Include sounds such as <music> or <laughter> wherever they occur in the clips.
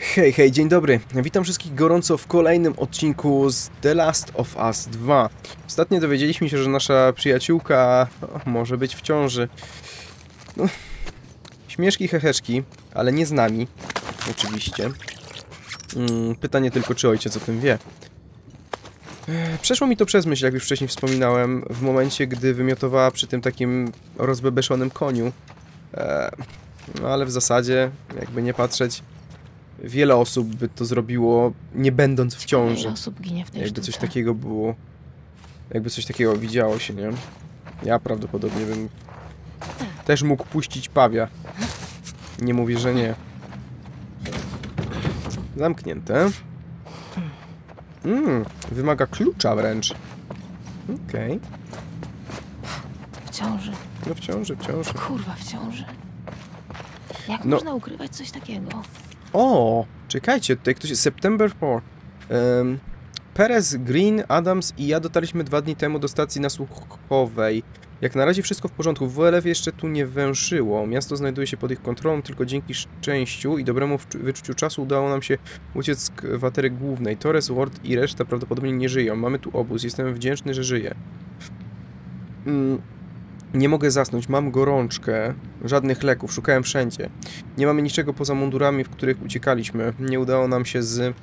Hej, hej, dzień dobry. Witam wszystkich gorąco w kolejnym odcinku z The Last of Us 2. Ostatnio dowiedzieliśmy się, że nasza przyjaciółka może być w ciąży. No, śmieszki, heheszki, ale nie z nami, oczywiście. Mm, pytanie tylko, czy ojciec o tym wie. E, Przeszło mi to przez myśl, jak już wcześniej wspominałem, w momencie, gdy wymiotowała przy tym takim rozbebeszonym koniu. E, no ale w zasadzie, jakby nie patrzeć, wiele osób by to zrobiło, nie będąc w ciąży. Ile osób ginie w tej Jakby coś takiego było. Jakby coś takiego widziało się, nie? Ja prawdopodobnie bym też mógł puścić pawia. Nie mówię, że nie. Zamknięte. Mm, wymaga klucza wręcz. Okej. W ciąży. No w ciąży, w ciąży. Kurwa, w ciąży. Jak No. można ukrywać coś takiego? O, czekajcie, tutaj ktoś jest September 4. Um, Perez, Green, Adams i ja dotarliśmy dwa dni temu do stacji nasłuchowej. Jak na razie wszystko w porządku. WLF jeszcze tu nie węszyło. Miasto znajduje się pod ich kontrolą, tylko dzięki szczęściu i dobremu wyczuciu czasu udało nam się uciec z kwatery głównej. Torres, Ward i reszta prawdopodobnie nie żyją. Mamy tu obóz. Jestem wdzięczny, że żyję. Mm, nie mogę zasnąć. Mam gorączkę. Żadnych leków. Szukałem wszędzie. Nie mamy niczego poza mundurami, w których uciekaliśmy. Nie udało nam się z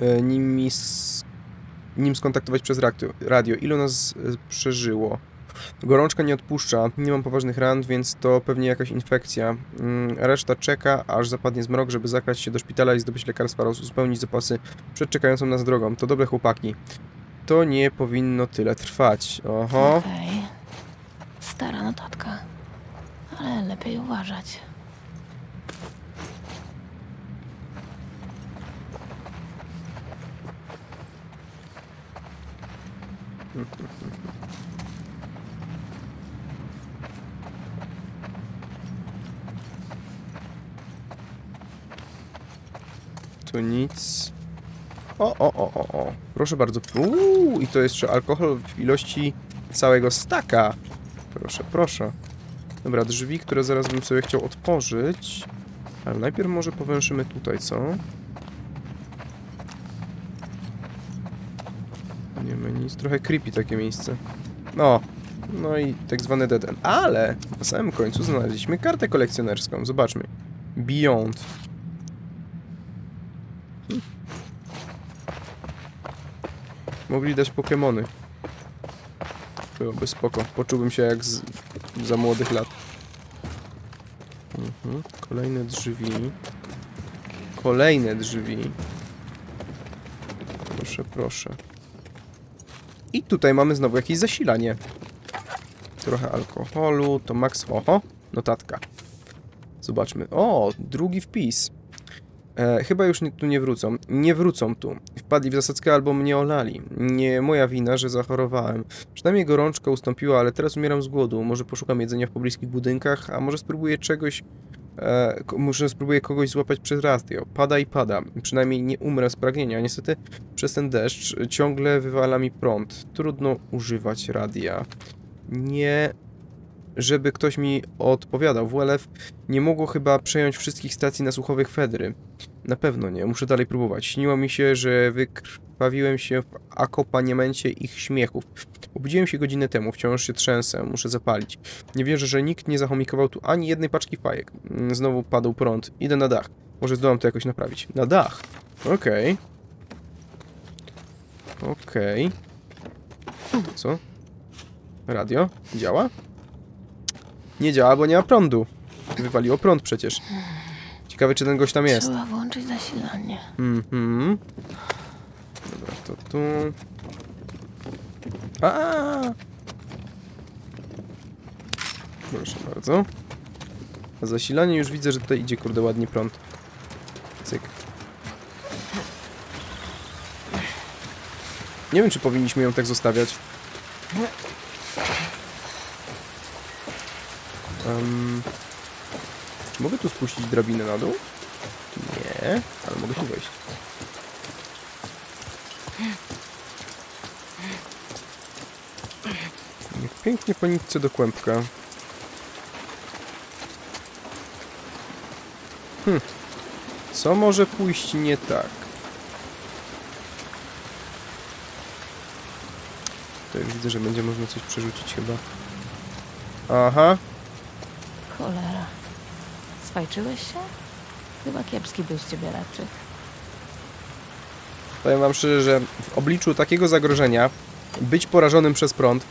e, nimi s... nim skontaktować przez radio. radio. Ilu nas e, przeżyło? Gorączka nie odpuszcza, nie mam poważnych ran, więc to pewnie jakaś infekcja. Mm, Reszta czeka, aż zapadnie zmrok, żeby zakrać się do szpitala i zdobyć lekarstwa oraz uzupełnić zapasy przed czekającą nas drogą. To dobre chłopaki. To nie powinno tyle trwać. Oho. Okej. Stara notatka. Ale lepiej uważać. Tu nic. O, o, o, o, o. Proszę bardzo. Uuu, i to jeszcze alkohol w ilości całego staka. Proszę, proszę. Dobra, drzwi, które zaraz bym sobie chciał otworzyć. Ale najpierw może powęszymy tutaj, co? Nie ma nic. Trochę creepy takie miejsce. No. No i tak zwany dead end. Ale na samym końcu znaleźliśmy kartę kolekcjonerską. Zobaczmy. Beyond. Mogli dać Pokemony. Byłoby spoko. Poczułbym się jak z, za młodych lat. Mhm. Kolejne drzwi. Kolejne drzwi. Proszę, proszę. I tutaj mamy znowu jakieś zasilanie. Trochę alkoholu, to max... Oho, notatka. Zobaczmy. O, drugi wpis. E, chyba już nie, tu nie wrócą. Nie wrócą tu. Wpadli w zasadzkę albo mnie olali. Nie moja wina, że zachorowałem. Przynajmniej gorączka ustąpiła, ale teraz umieram z głodu. Może poszukam jedzenia w pobliskich budynkach, a może spróbuję czegoś... E, może spróbuję kogoś złapać przez radio. Pada i pada. Przynajmniej nie umrę z pragnienia. Niestety przez ten deszcz ciągle wywala mi prąd. Trudno używać radia. Nie... Żeby ktoś mi odpowiadał. WLF nie mogło chyba przejąć wszystkich stacji nasłuchowych Fedry. Na pewno nie, muszę dalej próbować. Śniło mi się, że wykrwawiłem się w akompaniamencie ich śmiechów. Obudziłem się godzinę temu, wciąż się trzęsę, muszę zapalić. Nie wierzę, że nikt nie zachomikował tu ani jednej paczki fajek. Mm, Znowu padł prąd. Idę na dach. Może zdołam to jakoś naprawić. Na dach. Okej. Okej. To co? Radio? Działa? Nie działa, bo nie ma prądu. Wywaliło prąd przecież. Ciekawe, czy ten gość tam jest. Trzeba włączyć zasilanie. Mhm. Dobra, to tu. A! Proszę bardzo. A zasilanie już widzę, że tutaj idzie kurde ładnie prąd. Cyk. Nie wiem, czy powinniśmy ją tak zostawiać. Em, czy mogę tu spuścić drabinę na dół? Nie, ale mogę tu wejść. Pięknie po nitce do kłębka. Co może pójść nie tak? Już widzę, że będzie można coś przerzucić chyba. Aha. Cholera. Swajczyłeś się? Chyba kiepski był z ciebie raczy. Powiem wam szczerze, że w obliczu takiego zagrożenia być porażonym przez prąd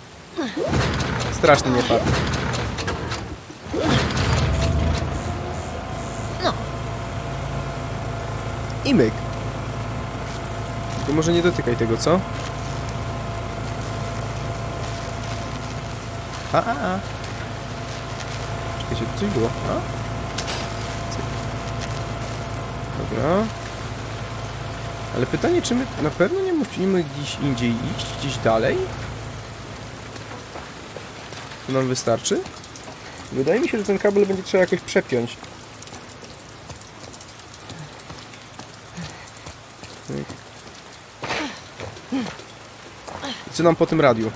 strasznie nie padł. No. I myk. To może nie dotykaj tego, co? A, a, a. Czekajcie, coś było. A? Cyk. Dobra. Ale pytanie, czy my na pewno nie musimy gdzieś indziej iść? Gdzieś dalej? To nam wystarczy? Wydaje mi się, że ten kabel będzie trzeba jakoś przepiąć. I Co nam po tym radiu?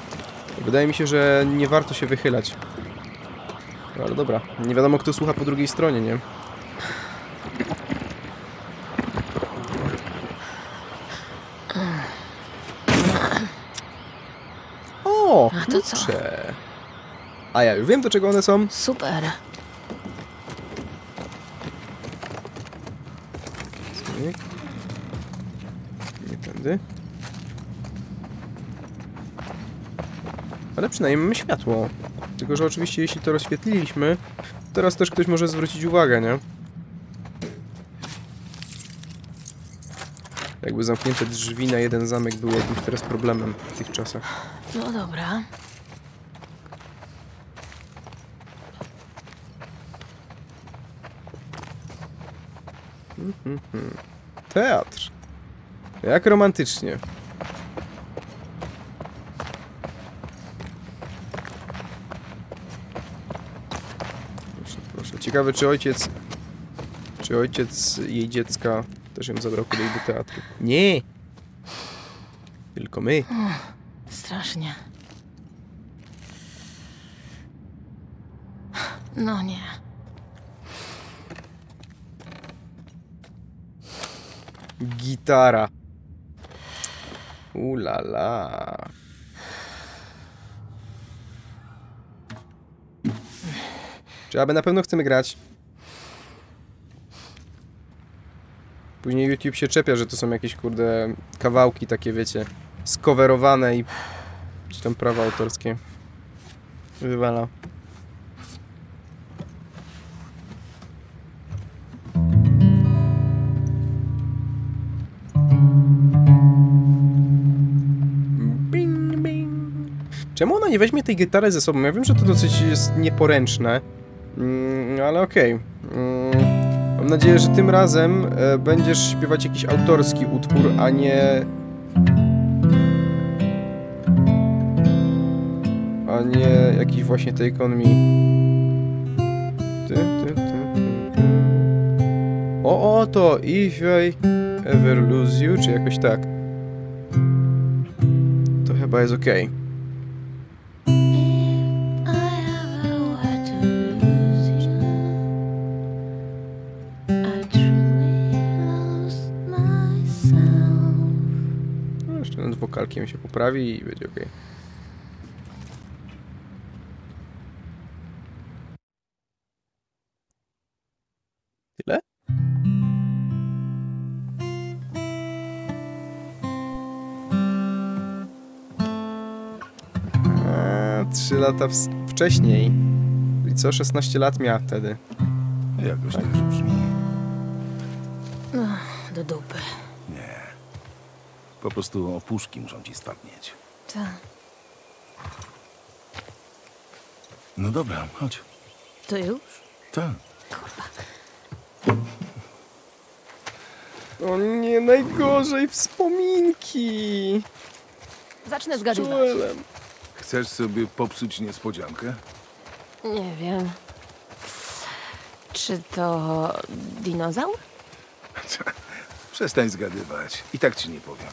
Wydaje mi się, że nie warto się wychylać. No ale dobra, nie wiadomo kto słucha po drugiej stronie, nie? O, A to co? Klucze. A ja już wiem do czego one są. Super. Cyk. Nie tędy. Ale przynajmniej mamy światło. Tylko, że oczywiście jeśli to rozświetliliśmy, teraz też ktoś może zwrócić uwagę, nie? Jakby zamknięte drzwi na jeden zamek były jakimś teraz problemem w tych czasach. No dobra. Teatr. Jak romantycznie. Proszę, proszę. Ciekawe, czy ojciec... Czy ojciec jej dziecka też ją zabrał kiedyś do teatru? Nie! Tylko my. Strasznie. No nie. Gitara. Ulala. Czy aby na pewno chcemy grać? Później YouTube się czepia, że to są jakieś kurde kawałki takie, wiecie, skowerowane i czy tam prawa autorskie. Wywala. Ona nie weźmie tej gitary ze sobą? Ja wiem, że to dosyć jest nieporęczne, mm, ale okej. Mm, mam nadzieję, że tym razem e, będziesz śpiewać jakiś autorski utwór, a nie... A nie jakiś właśnie On Me. Ty, ty, ty. O, o, to If I Ever Lose You, czy jakoś tak. To chyba jest okej. I poprawi i będzie okej. Tyle? A, lata wcześniej. I co? 16 lat miała wtedy. Jakoś tak brzmi. Do dupy. Po prostu opuszki muszą ci spadnieć. Tak. No dobra, chodź. To już? Tak. Kurwa. O nie, najgorzej wspominki! Zacznę zgadywać. Joelem. Chcesz sobie popsuć niespodziankę? Nie wiem. Czy to dinozaur? <laughs> Przestań zgadywać. I tak ci nie powiem.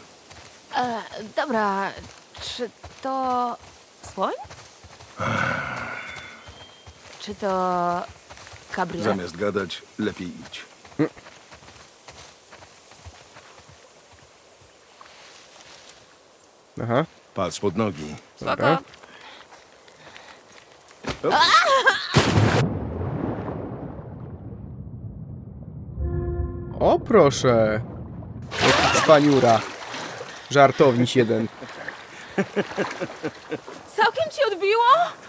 E, dobra, czy to słoń? Czy to kabriolet? Zamiast gadać, lepiej idź. Aha. Patrz pod nogi. Dobra. O proszę! Cwaniura. Żartowniś jeden. Całkiem ci odbiło?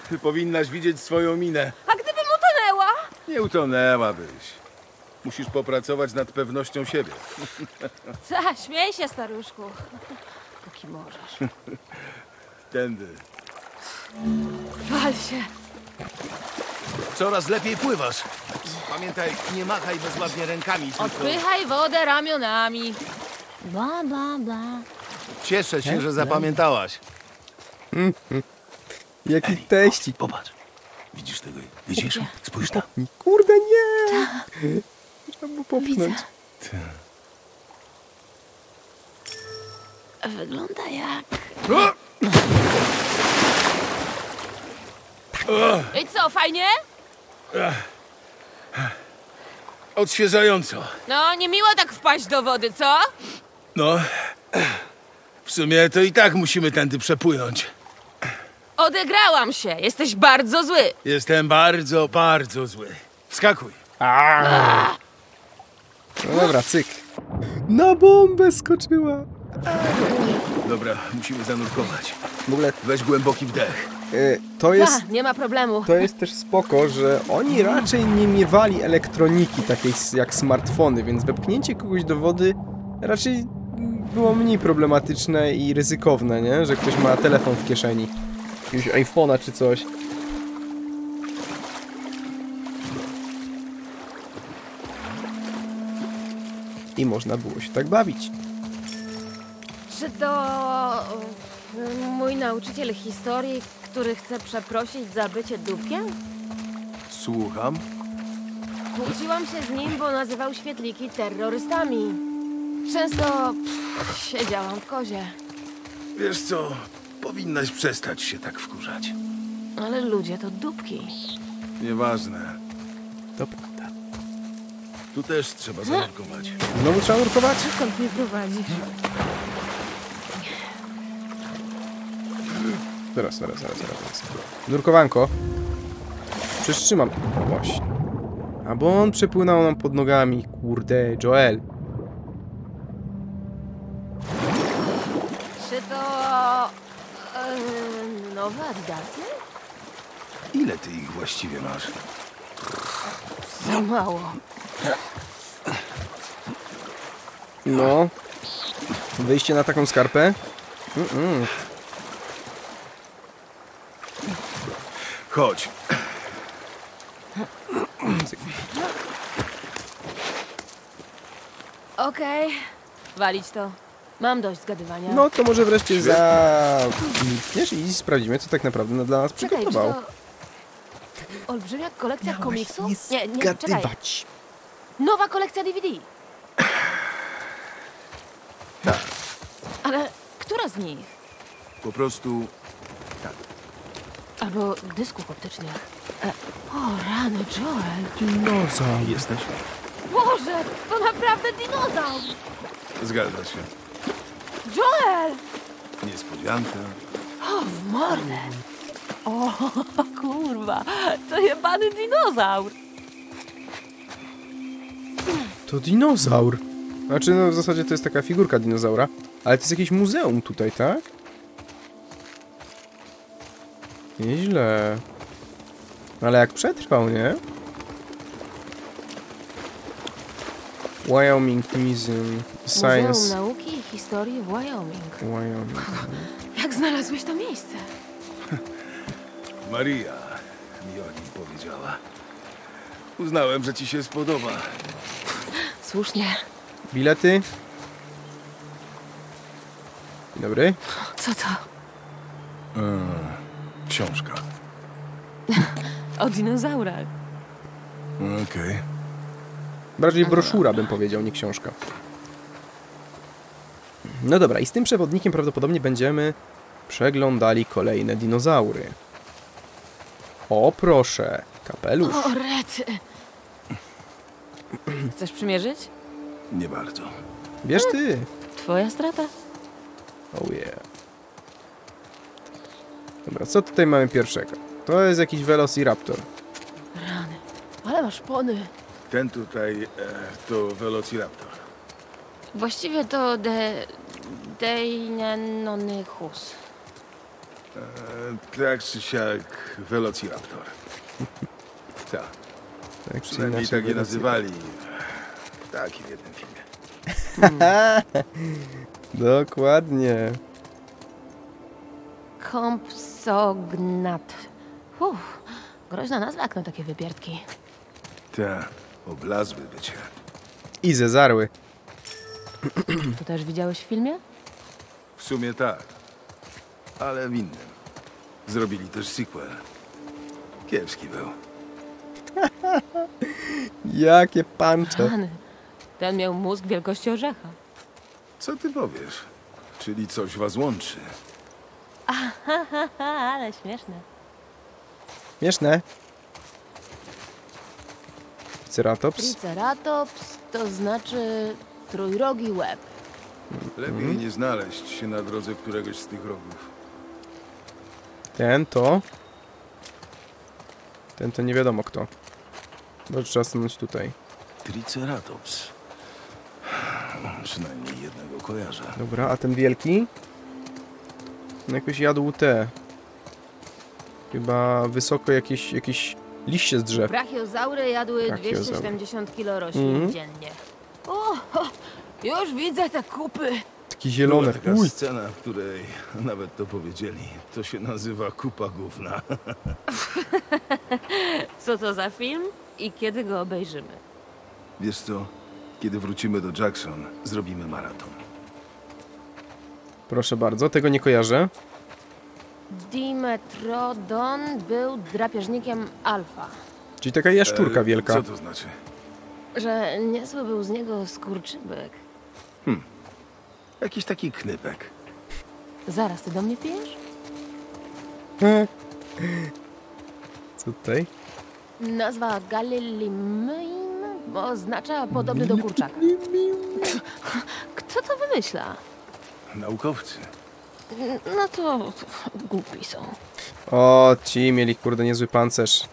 Ty powinnaś widzieć swoją minę. A gdybym utonęła? Nie utonęłabyś. Musisz popracować nad pewnością siebie. <laughs> Ta, śmiej się, staruszku. Póki możesz. <laughs> Tędy. Wal się. Coraz lepiej pływasz. Pamiętaj, nie machaj bezładnie rękami, tylko Odpychaj wodę ramionami. Bla, bla, bla. Cieszę się, że zapamiętałaś. <laughs> Jaki teścik. Popatrz. Widzisz tego? Widzisz? Spójrz tam. Kurde nie! Trzeba było popchnąć. Wygląda jak... I co, fajnie? Odświeżająco. No, nie miło tak wpaść do wody, co? No, w sumie to i tak musimy tędy przepłynąć. Odegrałam się. Jesteś bardzo zły. Jestem bardzo, bardzo zły. Wskakuj. No dobra, cyk. Na bombę skoczyła. Dobra, musimy zanurkować. W ogóle Weź głęboki wdech. y, to jest A, nie ma problemu. To jest też spoko, że oni raczej nie miewali elektroniki takiej jak smartfony, więc wepchnięcie kogoś do wody raczej było mniej problematyczne i ryzykowne, nie? Że ktoś ma telefon w kieszeni. Jakiegoś iPhone'a czy coś. I można było się tak bawić. Czy to y, mój nauczyciel historii, który chce przeprosić za bycie dupkiem? Słucham. Kłóciłam się z nim, bo nazywał świetliki terrorystami. Często pff, siedziałam w kozie, Wiesz co, powinnaś przestać się tak wkurzać. ale ludzie to dupki. Nieważne. To prawda. Tu też trzeba zanurkować. Znowu trzeba nurkować? Skąd mnie prowadzisz? Zaraz, zaraz, zaraz, zaraz. zaraz. Nurkowanko. Przytrzymam. O, właśnie. A bo on przepłynął nam pod nogami. Kurde, Joel. To y, nowe adidasy? Ile ty ich właściwie masz? Za mało. No. Wyjście na taką skarpę? Mm-mm. Chodź. Okej, walić to. Mam dość zgadywania. No to może wreszcie za... Milkniesz i sprawdzimy, co tak naprawdę na- dla nas Czekaj, czy przygotował. to olbrzymia kolekcja komiksów? nie Nie, nie, czekaj. zgadywać. Nowa kolekcja DVD. Tak. Ale która z nich? Po prostu Albo dysków optycznych. E, o rano, Joel. Dinozaur. jesteś. Boże, to naprawdę dinozaur! Zgadza się. Joel! Niespodzianka. O, w mordę. O, kurwa, to jebany dinozaur. To dinozaur. Znaczy, no w zasadzie to jest taka figurka dinozaura. Ale to jest jakieś muzeum tutaj, tak? Nieźle. Ale jak przetrwał, nie? Wyoming Museum. Muzeum Science. Nauki i Historii w Wyoming. Wyoming. <laughs> Jak znalazłeś to miejsce? Maria mi o nim powiedziała. Uznałem, że ci się spodoba. Słusznie. Bilety? Dzień dobry. Co to? Książka. <laughs> O dinozaurach. Okej. Bardziej broszura bym powiedział, nie książka. No dobra, i z tym przewodnikiem prawdopodobnie będziemy przeglądali kolejne dinozaury. O proszę, kapelusz. O, rety. Chcesz przymierzyć? Nie bardzo. Bierz ty. Twoja strata. Oh yeah. Dobra, co tutaj mamy pierwszego? To jest jakiś Velociraptor. Rany. Ale masz pony. Ten tutaj e, to Velociraptor. Właściwie to de... Deinenonychus. E, tak czy siak Velociraptor. <laughs> Tak, Tak czy przynajmniej inaczej tak je nazywali w takim jednym filmie. <laughs> Dokładnie. Kompsognat. Uff, groźna nazwa jak na takie wypierdki. Tak, oblazły bycie. I zezarły. <clears throat> To też widziałeś w filmie? W sumie tak, ale w innym. Zrobili też sequel. Kiepski był. <laughs> Jakie pancze. Rany. Ten miał mózg wielkości orzecha. Co ty powiesz? Czyli coś was łączy. ale śmieszne. Śmieszne. Ceratops. Triceratops to znaczy trójrogi łeb. Lepiej nie znaleźć się na drodze któregoś z tych rogów. Ten to... Ten to nie wiadomo kto. Bo trzeba stanąć tutaj. Triceratops. Przynajmniej jednego kojarzę. Dobra, a ten wielki? No jakoś jadł te... Chyba wysoko jakieś, jakieś liście z drzew. Brachiozaury jadły Brachiozaury. 270 kg roślin Mhm. dziennie. O, o, już widzę te kupy. Takie zielone. Była taka Uj, scena, w której nawet to powiedzieli. To się nazywa kupa gówna. <laughs> Co to za film i kiedy go obejrzymy? Wiesz co? Kiedy wrócimy do Jackson, zrobimy maraton. proszę bardzo, tego nie kojarzę. Dimetrodon był drapieżnikiem alfa. Czyli taka jaszczurka E, wielka. Co to znaczy? Że niezły był z niego skurczybyk. Jakiś taki knypek. Zaraz, ty do mnie pijesz? <laughs> Co tutaj? Nazwa Galilimyn oznacza podobny do kurczaka. Kto to wymyśla? Naukowcy. No to głupi są. O, ci mieli kurde niezły pancerz.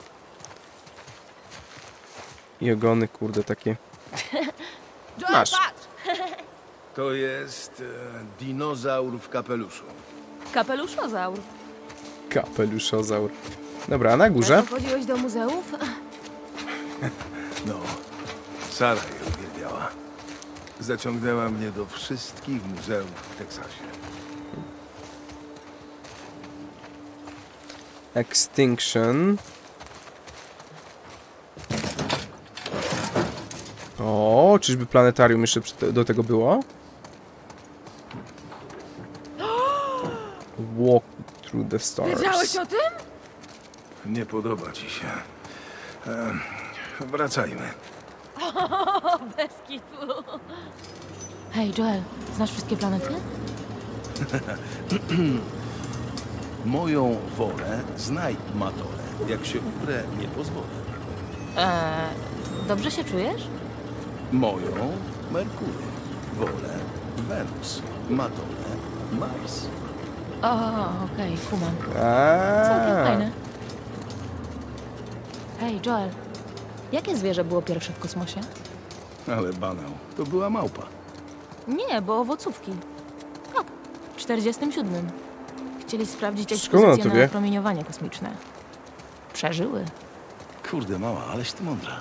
I ogony kurde takie. <laughs> Masz. <laughs> To jest e, dinozaur w kapeluszu. Kapeluszozaur. Kapeluszozaur. Dobra, a na górze? Chodziłeś do muzeów? <laughs> No, Sara je uwielbiała. Zaciągnęła mnie do wszystkich muzeów w Teksasie. Extinction. O, czyżby planetarium jeszcze do tego było? Walk through the stars. Wiedziałeś o tym? Nie podoba ci się. E, wracajmy. <laughs> O, bez kitu. Hej, Joel, znasz wszystkie planety? <clears throat> Moją wolę znaj, Matole. Jak się uprę, nie pozwolę. Eee, dobrze się czujesz? Moją Merkury. Wolę Wenus. Matole Mars. O, okej, kumam. Całkiem A, fajne. Hej, Joel, jakie zwierzę było pierwsze w kosmosie? Ale banał. To była małpa. Nie, bo owocówki. Tak, w 47. Chcieli sprawdzić Skąd ona to ekspozycję wie? na promieniowanie kosmiczne. Przeżyły. Kurde mała, aleś ty mądra.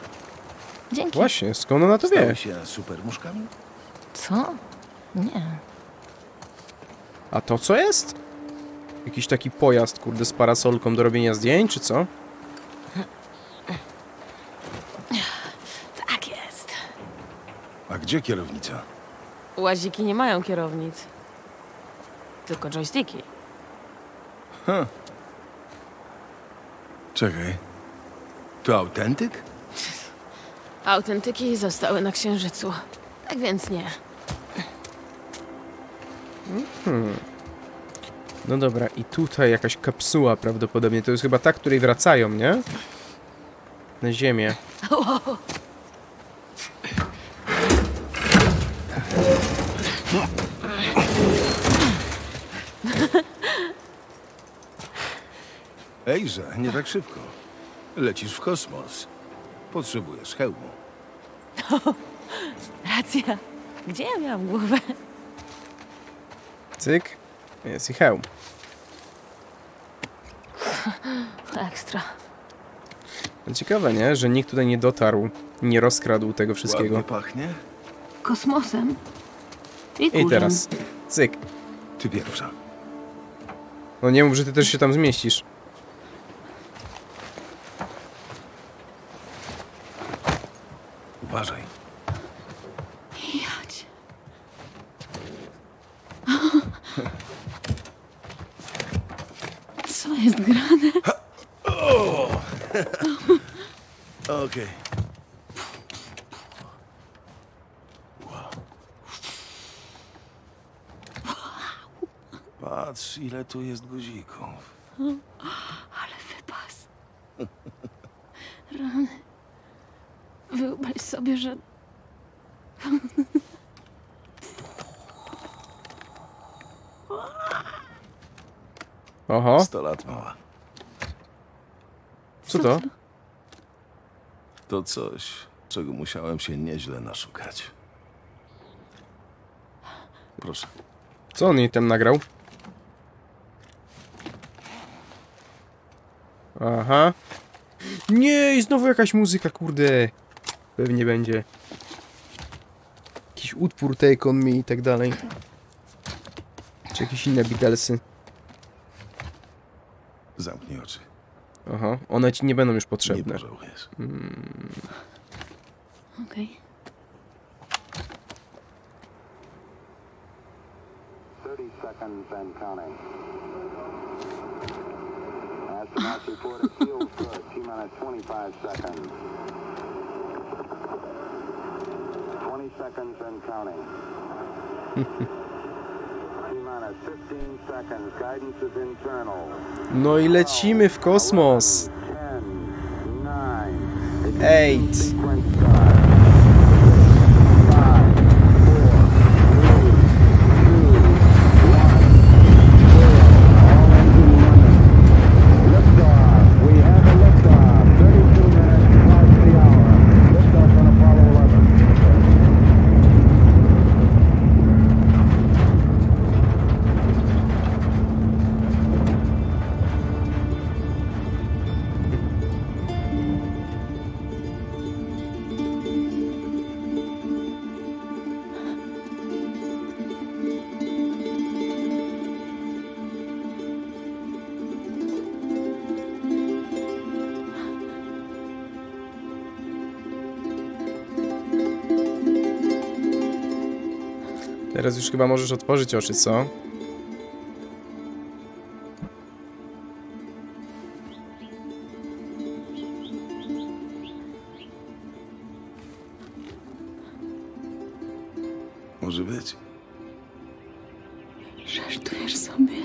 Dzięki. Właśnie, skąd ona to wie? Stały się supermuszkami? Co? Nie. A to co jest? Jakiś taki pojazd, kurde, z parasolką do robienia zdjęć, czy co? Tak jest. A gdzie kierownica? Łaziki nie mają kierownic. Tylko joysticki. Czekaj. To autentyk? Autentyki zostały na Księżycu. Tak więc nie. No dobra, i tutaj jakaś kapsuła prawdopodobnie. To jest chyba ta, której wracają, nie? Na ziemię. Ejże, nie tak szybko. Lecisz w kosmos. Potrzebujesz hełmu. <laughs> Racja. Gdzie ja miałam głowę? Cyk. Jest i hełm. <laughs> Ekstra. Ciekawe, nie? Że nikt tutaj nie dotarł, nie rozkradł tego wszystkiego. Ładnie pachnie? Kosmosem. I, I teraz, cyk. Ty pierwsza. No nie mów, że ty też się tam zmieścisz. Uważaj. Jadź. Co jest grane? Okej. Patrz, ile tu jest guzików. <laughs> Ale wypas. Rany. Wyobraź sobie, że Oho, Sto lat mała. co to? To coś, czego musiałem się nieźle naszukać. Proszę. Co on jej tam nagrał? Aha. Nie, i znowu jakaś muzyka, kurde. Pewnie będzie. Jakiś utwór Take On Me i tak dalej. Czy jakieś inne Beatlesy. Zamknij oczy. Aha, one ci nie będą już Nie potrzebne. pożałujesz. Okej. 30 seconds and counting. Astronauts <laughs> report it feels good. T minus 25 seconds. 20 seconds and counting. T minus 15 seconds. Guidance is internal. No i lecimy w kosmos. 10, 9, Eight. Chyba możesz otworzyć oczy, co? Może być. Żartujesz sobie?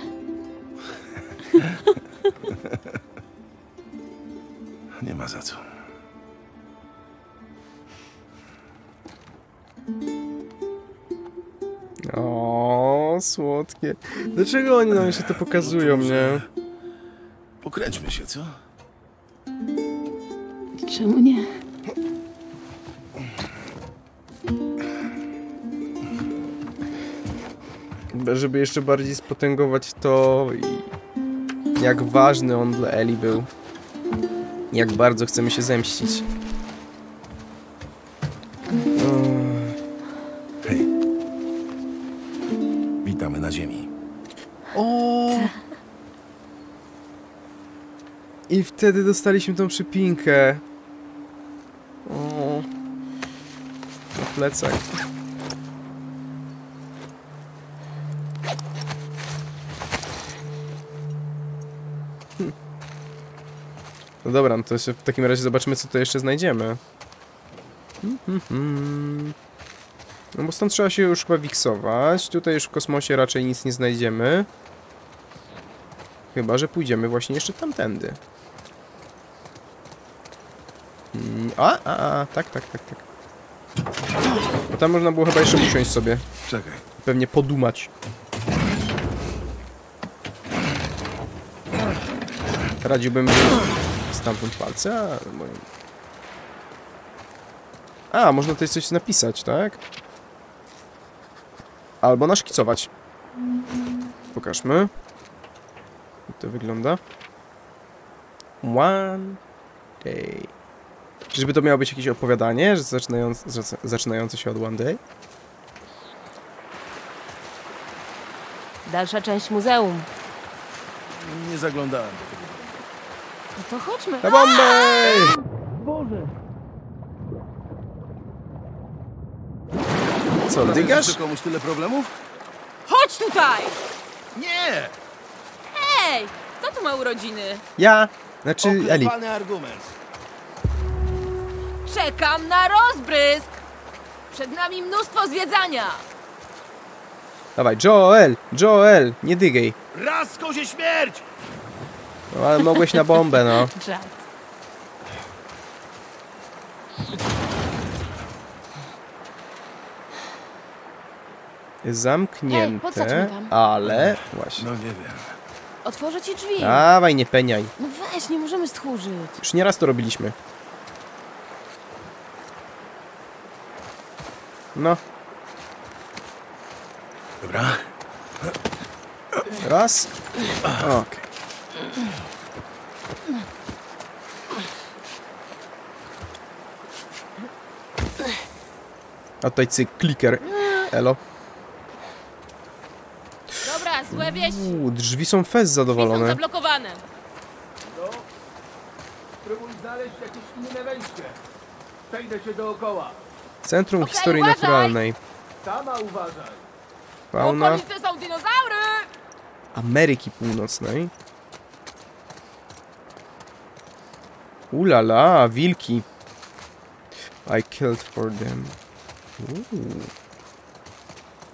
<laughs> Nie ma za co. O, słodkie. Dlaczego oni nam jeszcze to pokazują, nie? Pokręćmy się, co? Czemu nie? Żeby jeszcze bardziej spotęgować to, i jak ważny on dla Eli był. Jak bardzo chcemy się zemścić. Wtedy dostaliśmy tą przypinkę. O. Na plecach. Hm. No dobra, no to się w takim razie zobaczymy, co tu jeszcze znajdziemy. No bo stąd trzeba się już chyba wiksować. Tutaj już w kosmosie raczej nic nie znajdziemy. Chyba, że pójdziemy właśnie jeszcze tamtędy. Mm, A, a, a, tak, tak, tak, tak. Bo tam można było chyba jeszcze usiąść sobie. Czekaj. Pewnie podumać. Radziłbym stamtąd palce, a... moim- A, można tutaj coś napisać, tak? Albo naszkicować. Pokażmy. Jak to wygląda. One day. Czyżby to miało być jakieś opowiadanie, że zaczynające, zac- zaczynające się od one day? Dalsza część muzeum. Nie zaglądałem do tego. No to chodźmy. Na bombę! Co, Sprawiasz dygasz? jeszcze komuś tyle problemów? Chodź tutaj! Nie! Ej! Kto tu ma urodziny? Ja! Znaczy Eli. Argument. Czekam na rozbrysk! Przed nami mnóstwo zwiedzania! Dawaj, Joel! Joel! Nie dygaj. Raz kozie śmierć! No ale mogłeś na bombę, no. <laughs> Żart. Hej, podsadźmy zamknięte, tam. ale... Właśnie. No nie wiem. Otworzę ci drzwi. Dawaj, nie peniaj. No weź, nie możemy stchórzyć. Już nieraz to robiliśmy. No, Dobra. raz. Okej. A tutaj cyk, kliker. Elo. Dobra, złe wieści. Uuu, drzwi są fez Drzwi są zadowolone. zablokowane. Spróbuj znaleźć jakieś inne wejście. Przejdę się dookoła. Centrum Okej, historii uważaj! naturalnej. Sama uważaj. Fauna są dinozaury! Ameryki Północnej. Ulala, wilki. I killed for them. Uuu.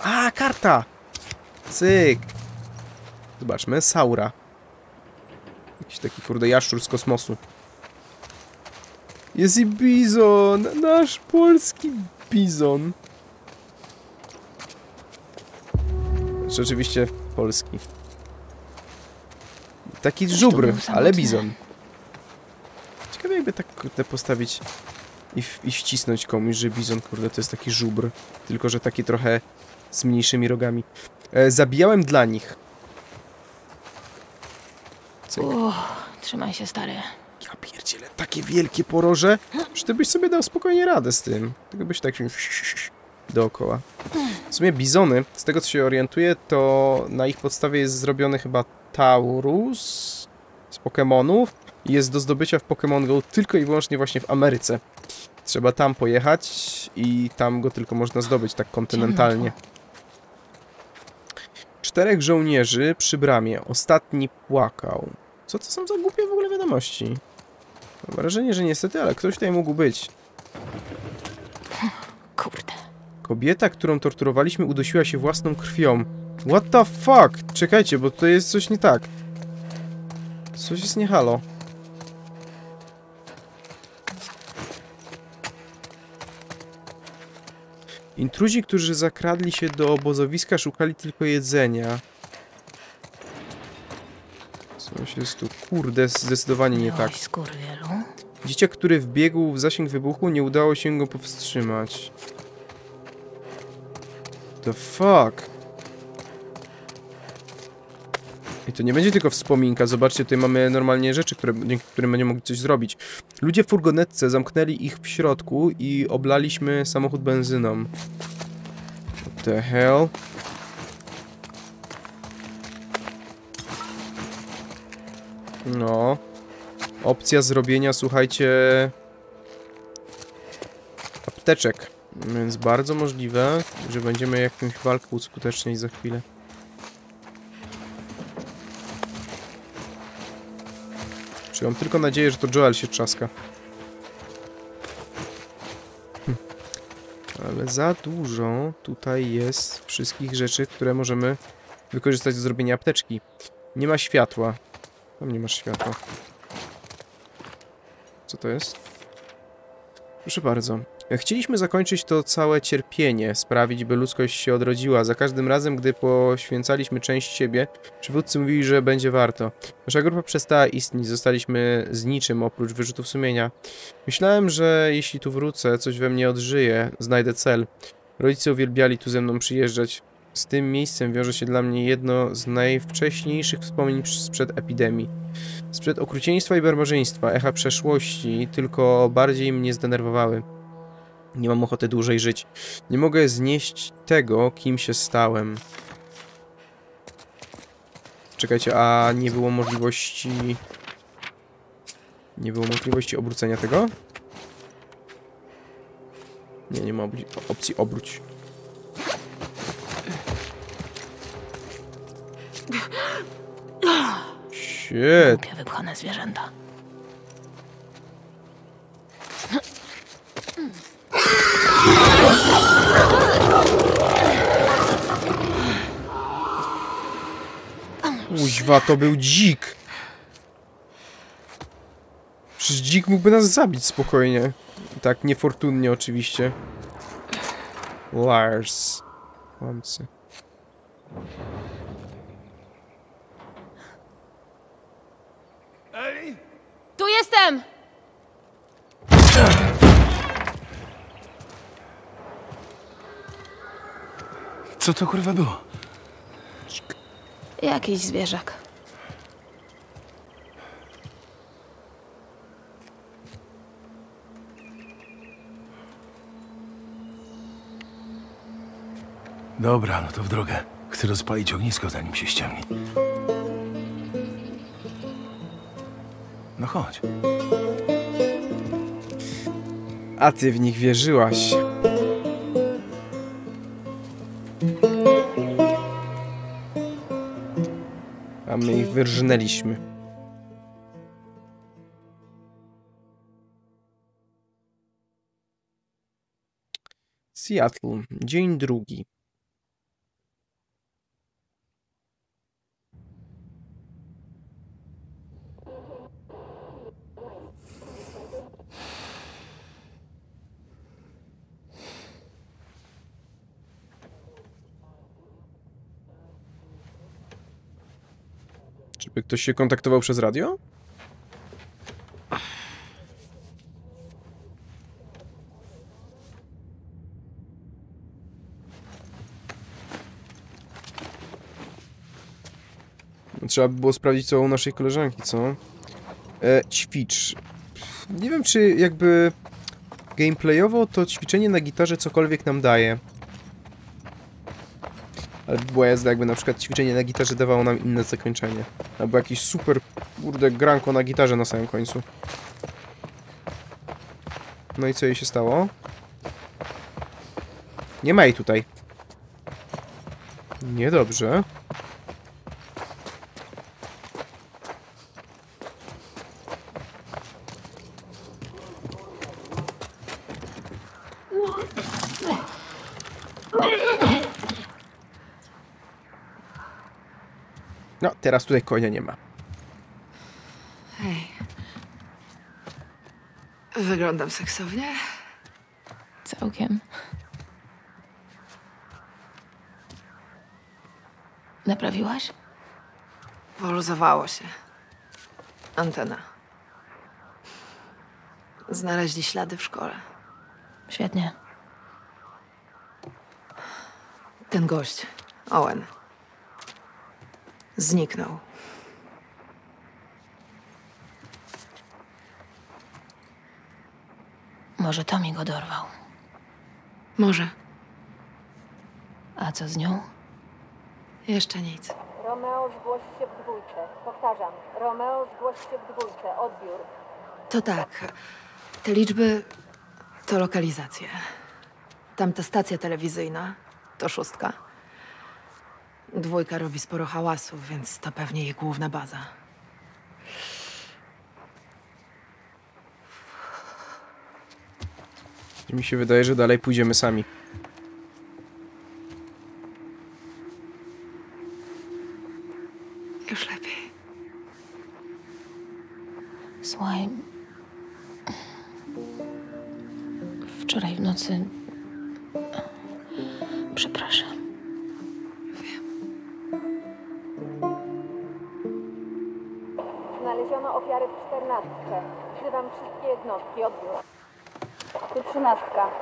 A, karta! Cyk. Zobaczmy, Saura. Jakiś taki kurde jaszczur z kosmosu. Jest i bizon! Nasz polski bizon. Rzeczywiście polski. Taki żubr, ale bizon. Ciekawe jakby tak kurde postawić i, i wcisnąć komuś, że bizon kurde to jest taki żubr. Tylko, że taki trochę z mniejszymi rogami. E, zabijałem dla nich. Cyk. Trzymaj się, stary. Takie wielkie poroże, że ty byś sobie dał spokojnie radę z tym. Tylko byś tak dookoła. W sumie bizony, z tego co się orientuję, to na ich podstawie jest zrobiony chyba Taurus z Pokemonów i jest do zdobycia w Pokémon Go tylko i wyłącznie właśnie w Ameryce. Trzeba tam pojechać i tam go tylko można zdobyć tak kontynentalnie. Czterech żołnierzy przy bramie. Ostatni płakał. Co to są za głupie w ogóle wiadomości? Mam wrażenie, że niestety, ale ktoś tutaj mógł być. Kurde. Kobieta, którą torturowaliśmy, udusiła się własną krwią. What the fuck? Czekajcie, bo tutaj jest coś nie tak. Coś jest nie halo. Intruzi, którzy zakradli się do obozowiska, szukali tylko jedzenia. Coś jest tu, kurde, zdecydowanie nie tak. Dzieciak, który wbiegł w zasięg wybuchu, nie udało się go powstrzymać. The fuck? I to nie będzie tylko wspominka, zobaczcie, tutaj mamy normalnie rzeczy, które, dzięki którym będziemy mogli coś zrobić. Ludzie w furgonetce zamknęli ich w środku i oblaliśmy samochód benzyną. What the hell? No. Opcja zrobienia, słuchajcie... Apteczek. Więc bardzo możliwe, że będziemy jakąś walkę uskuteczniać za chwilę. Czy mam tylko nadzieję, że to Joel się trzaska. Hm. Ale za dużo tutaj jest wszystkich rzeczy, które możemy wykorzystać do zrobienia apteczki. Nie ma światła. Tam nie masz światła. Co to jest? Proszę bardzo. Chcieliśmy zakończyć to całe cierpienie, sprawić, by ludzkość się odrodziła. Za każdym razem, gdy poświęcaliśmy część siebie, przywódcy mówili, że będzie warto. Nasza grupa przestała istnieć, zostaliśmy z niczym oprócz wyrzutów sumienia. Myślałem, że jeśli tu wrócę, coś we mnie odżyje, znajdę cel. Rodzice uwielbiali tu ze mną przyjeżdżać. Z tym miejscem wiąże się dla mnie jedno z najwcześniejszych wspomnień sprzed epidemii. Sprzed okrucieństwa i barbarzyństwa, echa przeszłości tylko bardziej mnie zdenerwowały. Nie mam ochoty dłużej żyć. Nie mogę znieść tego, kim się stałem. Czekajcie, a nie było możliwości... Nie było możliwości obrócenia tego? Nie, nie ma opcji obróć. Shit. Głupie wypchane zwierzęta. Kuźwa, to był dzik. Przecież dzik mógłby nas zabić spokojnie. Tak, niefortunnie oczywiście. Lars. Kłamcy. Eli? Tu jestem! Co to kurwa było? Jakiś zwierzak. Dobra, no to w drogę. Chcę rozpalić ognisko, zanim się ściemni. Chodź. A ty w nich wierzyłaś. A my ich wyrżnęliśmy. Seattle, dzień drugi. Ktoś się kontaktował przez radio? No, Trzeba by było sprawdzić co u naszej koleżanki, co? E, ćwicz. Nie wiem, czy jakby gameplayowo to ćwiczenie na gitarze cokolwiek nam daje. Ale by była jazda, jakby na przykład ćwiczenie na gitarze dawało nam inne zakończenie. Albo jakiś super, kurde, granko na gitarze na samym końcu. No i co jej się stało? Nie ma jej tutaj. Niedobrze. Teraz tutaj konia nie ma. Hej. Wyglądam seksownie? Całkiem. Naprawiłaś? Poluzowało się. Antena. Znaleźli ślady w szkole. Świetnie. Ten gość, Owen, zniknął. Może Tommy go dorwał. Może. A co z nią? Jeszcze nic. Romeo, zgłoś się w dwójce. Powtarzam, Romeo, zgłoś się w dwójce. Odbiór. To tak. Te liczby to lokalizacje. Tamta stacja telewizyjna to szóstka. Dwójka robi sporo hałasu, więc to pewnie jej główna baza. Mi się wydaje, że dalej pójdziemy sami.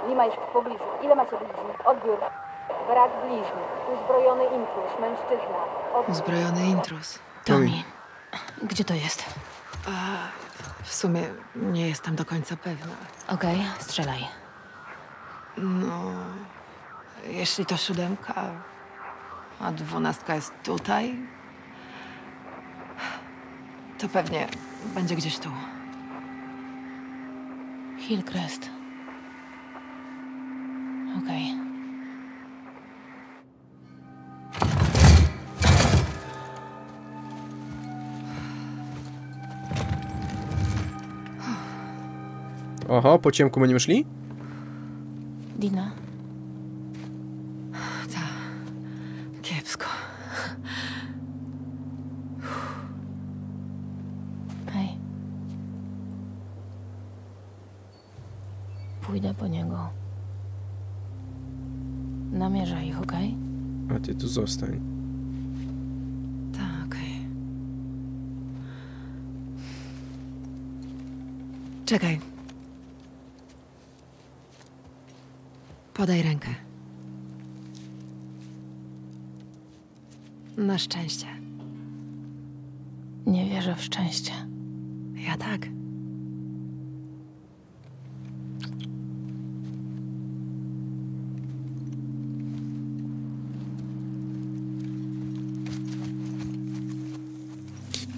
Lima jest w pobliżu. Ile macie bliźni? Odbiór. Brak bliźni. Uzbrojony intruz. Mężczyzna. Odbiór. Uzbrojony intruz. Tommy, gdzie to jest? W sumie nie jestem do końca pewna. Okej, strzelaj. No, jeśli to siódemka, a dwunastka jest tutaj, to pewnie będzie gdzieś tu. Hillcrest. Okej. Oho, po ciemku będziemy szli? Dina, szczęście. Nie wierzę w szczęście. Ja tak.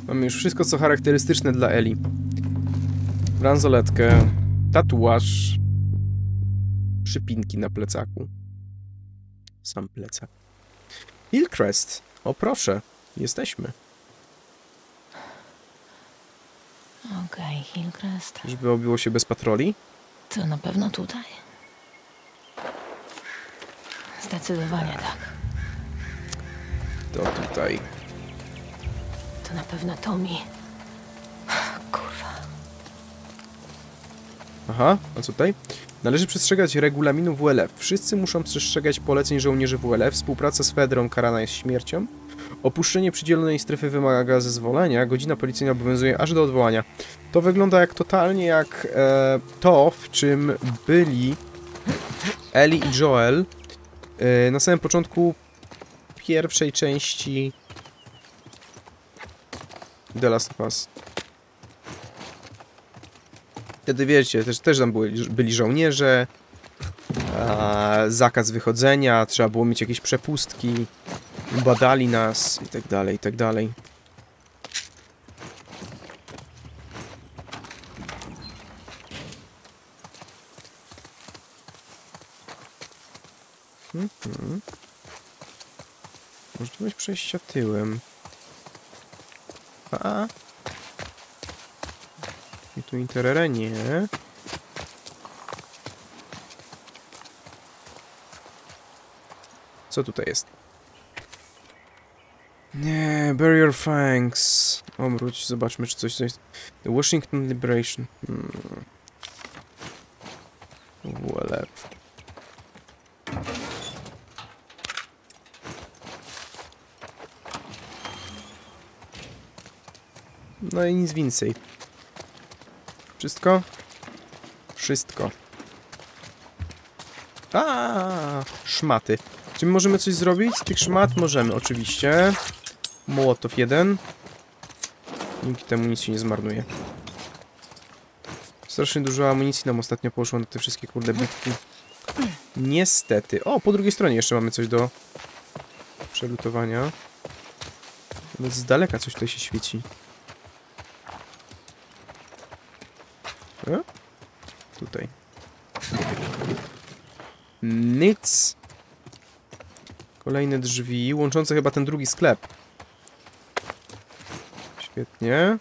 Mamy już wszystko, co charakterystyczne dla Eli. Bransoletkę, tatuaż, przypinki na plecaku. Sam plecak. Hillcrest. O proszę, jesteśmy. Okej, Hillcrest. Żeby obiło się bez patroli? To na pewno tutaj. Zdecydowanie tak. To tutaj. To na pewno Tommy. Kurwa. Aha, a co tutaj? Należy przestrzegać regulaminu WLF. Wszyscy muszą przestrzegać poleceń żołnierzy WLF. Współpraca z Federą karana jest śmiercią. Opuszczenie przydzielonej strefy wymaga zezwolenia. Godzina policyjna obowiązuje aż do odwołania. To wygląda jak totalnie jak e, to, w czym byli Ellie i Joel e, na samym początku pierwszej części The Last of Us. Wtedy wiecie, też, też tam byli, byli żołnierze, a, zakaz wychodzenia, trzeba było mieć jakieś przepustki, badali nas i tak dalej, i tak dalej. Mhm. Możliwość przejścia tyłem. A. I tu interere nie. Co tutaj jest? Nie, Barrier Fangs. Obróć, zobaczmy, czy coś jest. The Washington Liberation. Hmm. WLF. No i nic więcej. Wszystko? Wszystko. A, szmaty. Czy my możemy coś zrobić z tych szmat? Możemy, oczywiście. Mołotow jeden. Dzięki temu nic się nie zmarnuje. Strasznie dużo amunicji nam ostatnio poszło na te wszystkie kurde bitki. Niestety. O, po drugiej stronie jeszcze mamy coś do przelutowania. Nawet z daleka coś tutaj się świeci. E? Tutaj. Nic. Kolejne drzwi, łączące chyba ten drugi sklep. Świetnie.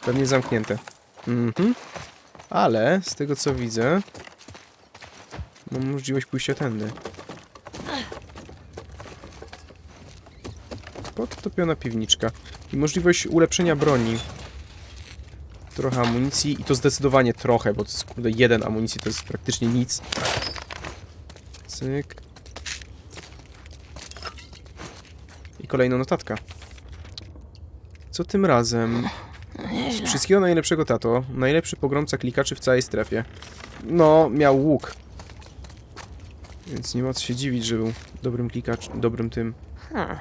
Pewnie zamknięte. Mhm. Ale, z tego co widzę, mam możliwość pójścia tędy. Podtopiona piwniczka. I możliwość ulepszenia broni. Trochę amunicji i to zdecydowanie trochę, bo to jest kurde jeden amunicji to jest praktycznie nic. Cyk. I kolejna notatka. Co tym razem? Wszystkiego najlepszego, tato. Najlepszy pogromca klikaczy w całej strefie. No, miał łuk. Więc nie ma co się dziwić, że był dobrym klikaczem, dobrym tym. Hmm.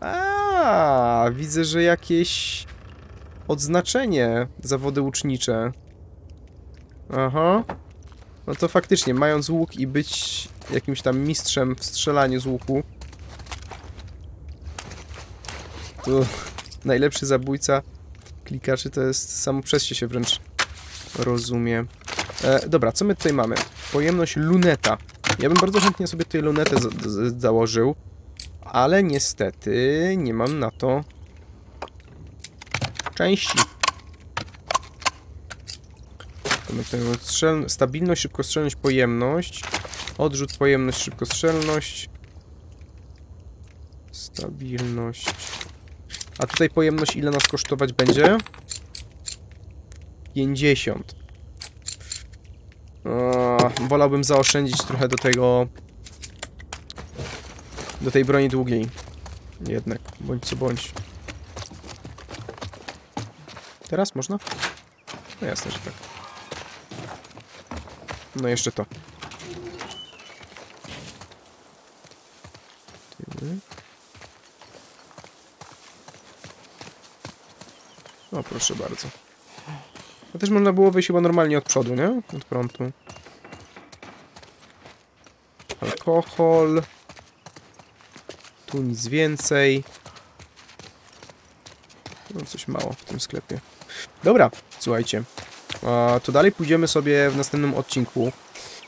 A, widzę, że jakieś odznaczenie zawody łucznicze. Aha. No to faktycznie, mając łuk i być jakimś tam mistrzem w strzelaniu z łuku, to najlepszy zabójca klikaczy to jest samo przez się wręcz rozumie. E, dobra, co my tutaj mamy? Pojemność luneta. Ja bym bardzo chętnie sobie tutaj lunetę za za założył, ale niestety nie mam na to części. Stabilność, szybkostrzelność, pojemność. Odrzut, pojemność, szybkostrzelność. Stabilność. A tutaj pojemność ile nas kosztować będzie? 50. O, wolałbym zaoszczędzić trochę do tego... Do tej broni długiej. Jednak, bądź co bądź. Teraz można? No jasne, że tak. No jeszcze to. O, proszę bardzo. A też można było wyjść chyba normalnie od przodu, nie? Od prądu. Alkohol. Tu nic więcej. No coś mało w tym sklepie. Dobra, słuchajcie. To dalej pójdziemy sobie w następnym odcinku.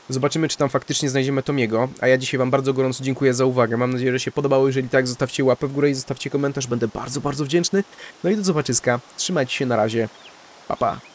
Zobaczymy, czy tam faktycznie znajdziemy Tomiego. A ja dzisiaj wam bardzo gorąco dziękuję za uwagę. Mam nadzieję, że się podobało. Jeżeli tak, zostawcie łapę w górę i zostawcie komentarz. Będę bardzo, bardzo wdzięczny. No i do zobaczyska. Trzymajcie się na razie. Pa, pa.